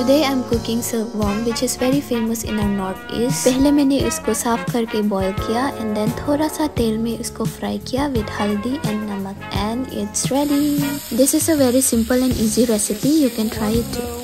today I am cooking सर्वॉम which is very famous in our North East पहले मैंने इसको साफ़ करके बॉईल किया एंड देन थोड़ा सा तेल में इसको फ्राई किया with haldi and namak and it's ready this is a very simple and easy recipe you can try it